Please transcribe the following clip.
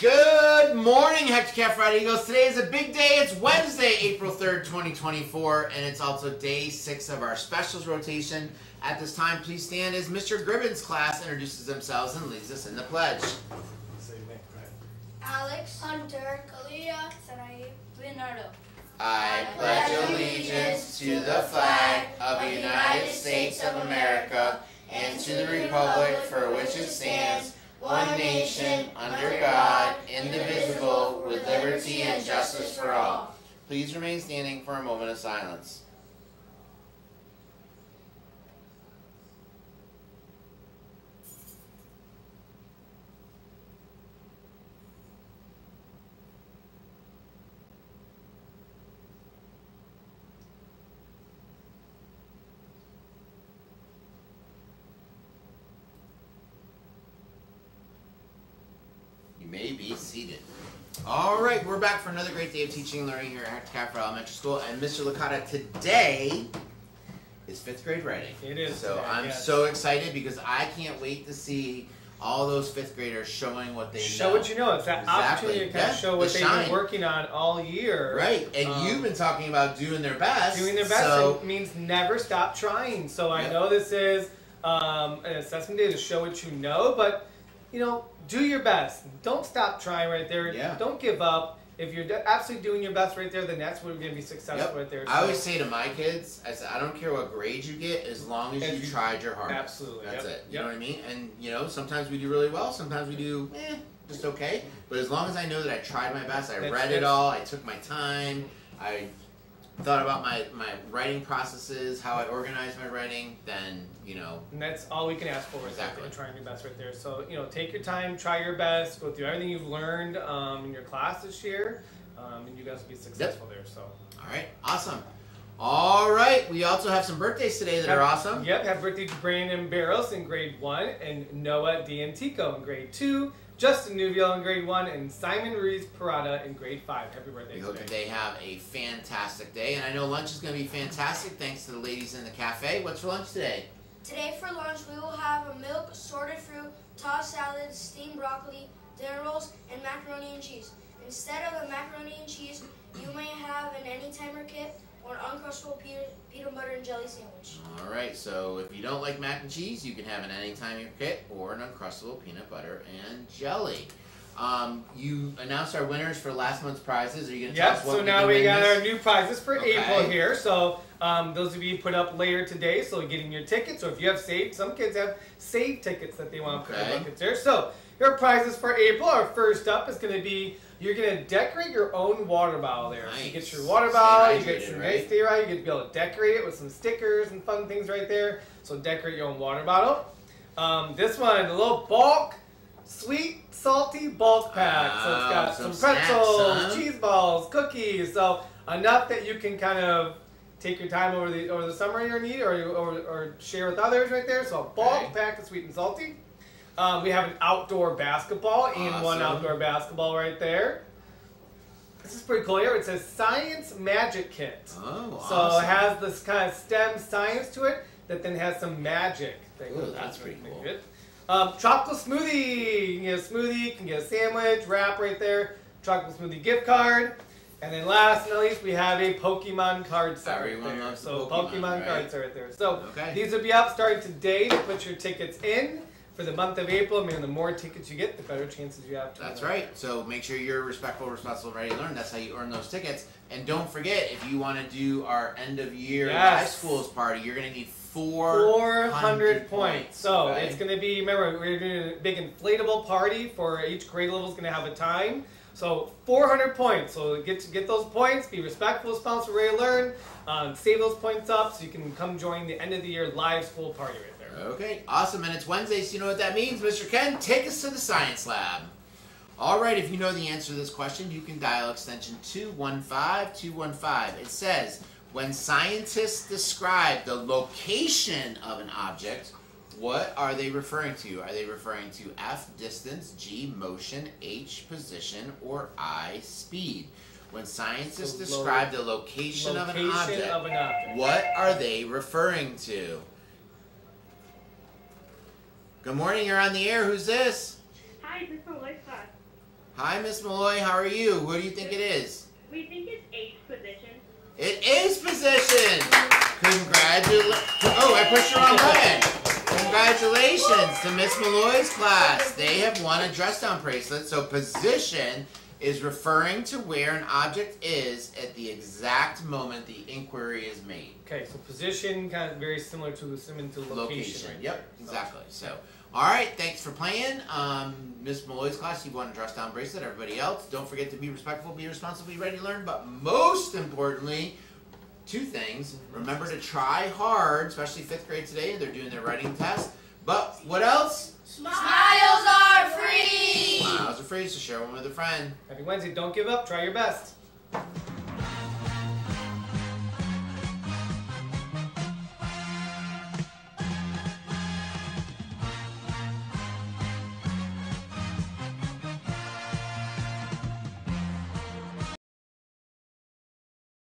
Good morning, Hector Cafferata Eagles. Today is a big day. It's Wednesday, April 3rd, 2024, and it's also day six of our specials rotation. At this time, please stand as Mr. Gribben's class introduces themselves and leads us in the pledge. Alex, Hunter, Kalia, Sarai, Leonardo. I pledge allegiance to the flag of the United States of America and to the republic for which it stands, one nation, under God, Please remain standing for a moment of silence. You may be seated. All right, we're back for another great day of teaching and learning here at Cafferata Elementary School. And Mr. Licata, today is fifth grade writing. It is So today, I'm yes. so excited because I can't wait to see all those fifth graders showing what they know. show know. what you know. It's that Exactly. opportunity to kind Yeah, of show the what they've shine. been working on all year. Right, and Um, you've been talking about doing their best. Doing their best So, means never stop trying. So I Yep. know this is um, an assessment day to show what you know, but you know, do your best. Don't stop trying right there. Yeah. Don't give up. If you're absolutely doing your best right there, then that's when you're going to be successful Yep. right there. I always say to my kids, I said, I don't care what grade you get, as long as As you, you- tried your hardest. Absolutely, That's yep, it. You yep. know what I mean? And you know, sometimes we do really well, sometimes we do eh, just okay. But as long as I know that I tried my best, I That's- read it all, I took my time, I thought about my, my writing processes, how I organize my writing, then you know, And that's all we can ask for is Exactly. and trying your best right there. So, you know, take your time, try your best, go through everything you've learned um, in your class this year, um, and you guys will be successful there. So, all right, awesome. All right, we also have some birthdays today that are awesome. Yep, have birthday to Brandon Barros in grade one, and Noah D'Antico in grade two, Justin Nuviel in grade one, and Simon Ruiz Parada in grade five. Happy birthday We hope that they have a fantastic day, and I know lunch is going to be fantastic thanks to the ladies in the cafe. What's for lunch today? Today for lunch we will have a milk, sorted fruit, tossed salad, steamed broccoli, dinner rolls, and macaroni and cheese. Instead of the macaroni and cheese, you may have an Anytimer kit or an Uncrustable peanut, peanut butter and jelly sandwich. All right, so if you don't like mac and cheese, you can have an anytime kit or an uncrustable peanut butter and jelly. Um, you announced our winners for last month's prizes. Are you going to tell Yep, us what so now we got this? our new prizes for Okay. April here. So um, those of you put up later today, so getting your tickets. So if you have saved, some kids have saved tickets that they want to put in Okay. their buckets there. So your prizes for April, our first up is going to be you're going to decorate your own water bottle there. So you get your water bottle, you get some right? nice right. You get to be able to decorate it with some stickers and fun things right there. So decorate your own water bottle. Um, this one, a little bulk, sweet, salty bulk pack. so it's got some some, pretzels, snacks, huh? cheese balls, cookies. So enough that you can kind of take your time over the over the summer you need, or, or or share with others right there. So a bulk Okay. pack of sweet and salty. Um, we have an outdoor basketball and one outdoor basketball right there. This is pretty cool here. It says Science Magic Kit. Oh, So awesome. it has this kind of STEM science to it that then has some magic. That Ooh, that's pretty cool. Um, chocolate smoothie. You can get a smoothie, you can get a sandwich, wrap right there. Chocolate smoothie gift card. And then last but not least, we have a Pokemon card set right there. so Pokemon, right? card set right there. So Okay. these will be up starting today to put your tickets in for the month of April. I mean, the more tickets you get, the better chances you have to That's win. right. So make sure you're respectful, responsible, ready to learn. That's how you earn those tickets. And don't forget, if you want to do our end of year Yes. high schools party, you're going to need four 400 points. So okay? it's going to be, remember, we're doing a big inflatable party for each grade level is going to have a time. So 400 points. So get to get those points, be respectful, responsible, ready to learn, um, save those points up so you can come join the end of the year LiveSchool party. Okay, awesome. And it's Wednesday, so you know what that means. Mr. Ken, take us to the science lab. All right, if you know the answer to this question, you can dial extension 215 215. It says, when scientists describe the location of an object, what are they referring to? Are they referring to F, distance, G, motion, H, position, or I, speed? When scientists So describe the location, of an object, of an object. what are they referring to? Good morning, you're on the air. Who's this? Hi, this is Alyssa. Hi, Miss Malloy. How are you? What do you think it is? We think it's eighth position. It is position. Congratulations. Oh, I pushed the wrong button. Congratulations to Miss Malloy's class. They have won a dress down bracelet. So position is referring to where an object is at the exact moment the inquiry is made. Okay, so position kind of very similar to the similar to location. Location. right Yep, there. exactly. So, all right. Thanks for playing. Um, Miss Malloy's class, you want to dress down bracelet. Everybody else, don't forget to be respectful, be responsible, be ready to learn. But most importantly, two things. Remember to try hard, especially fifth grade today. They're doing their writing test. But what else? Smiles are free! Smiles are free, so share one with a friend. Happy Wednesday. Don't give up. Try your best.